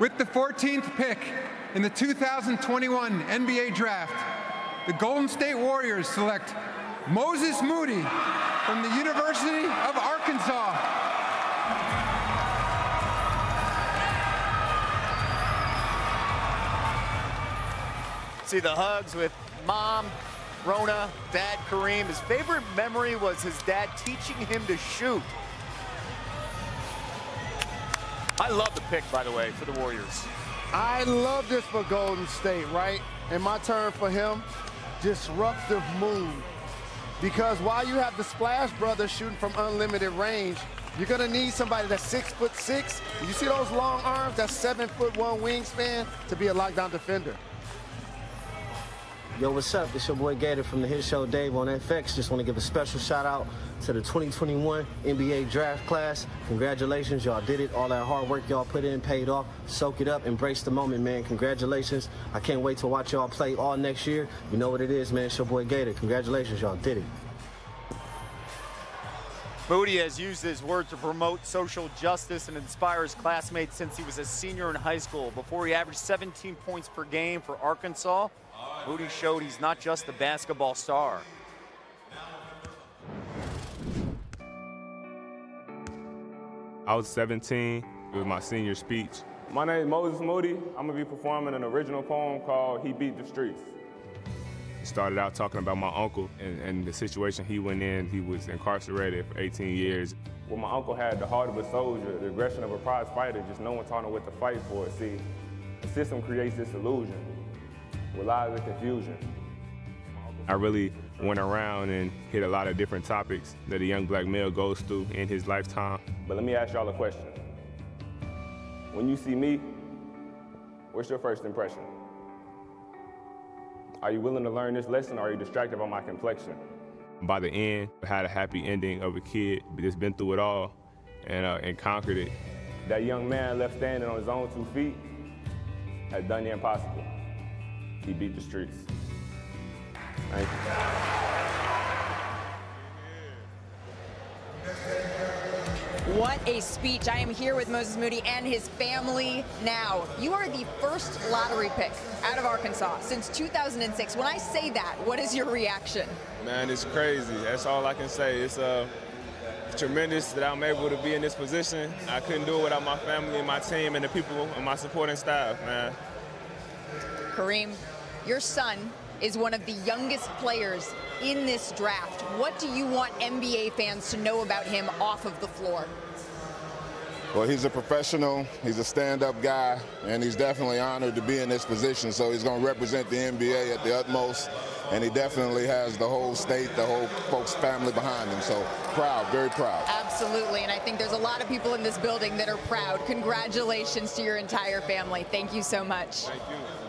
With the 14th pick in the 2021 NBA Draft, the Golden State Warriors select Moses Moody from the University of Arkansas. See the hugs with mom, Rona, dad Kareem. His favorite memory was his dad teaching him to shoot. I love the pick, by the way, for the Warriors. I love this for Golden State, right? And my turn for him, disruptive move. Because while you have the Splash Brothers shooting from unlimited range, you're gonna need somebody that's six foot six. You see those long arms, that's seven foot one wingspan to be a lockdown defender. Yo, what's up? It's your boy GaTa from the hit show Dave on FX. Just want to give a special shout out to the 2021 NBA draft class. Congratulations, y'all did it. All that hard work y'all put in paid off. Soak it up, embrace the moment, man. Congratulations. I can't wait to watch y'all play all next year. You know what it is, man. It's your boy GaTa. Congratulations, y'all did it. Moody has used his word to promote social justice and inspire his classmates since he was a senior in high school. Before he averaged 17 points per game for Arkansas, Moody showed he's not just a basketball star. I was 17. It was my senior speech. My name is Moses Moody. I'm gonna be performing an original poem called He Beat the Streets. Started out talking about my uncle and, and the situation he went in. He was incarcerated for 18 years. Well, my uncle had the heart of a soldier, the aggression of a prize fighter, just no one taught him what to fight for. See, the system creates this illusion with lies and confusion. I really went around and hit a lot of different topics that a young black male goes through in his lifetime. But let me ask y'all a question. When you see me, what's your first impression? Are you willing to learn this lesson or are you distracted by my complexion? By the end, I had a happy ending of a kid that's been through it all and, uh, and conquered it. That young man left standing on his own two feet has done the impossible. He beat the streets. Thank you. What a speech. I am here with Moses Moody and his family now. You are the first lottery pick out of Arkansas since 2006. When I say that, what is your reaction? Man, it's crazy. That's all I can say. It's uh, tremendous that I'm able to be in this position. I couldn't do it without my family and my team and the people and my supporting staff, man. Kareem, your son is one of the youngest players in this draft. What do you want NBA fans to know about him off of the floor? Well, he's a professional, he's a stand-up guy, and he's definitely honored to be in this position. So he's going to represent the NBA at the utmost, and he definitely has the whole state, the whole folks' family behind him. So proud, very proud. Absolutely, and I think there's a lot of people in this building that are proud. Congratulations to your entire family. Thank you so much. Thank you.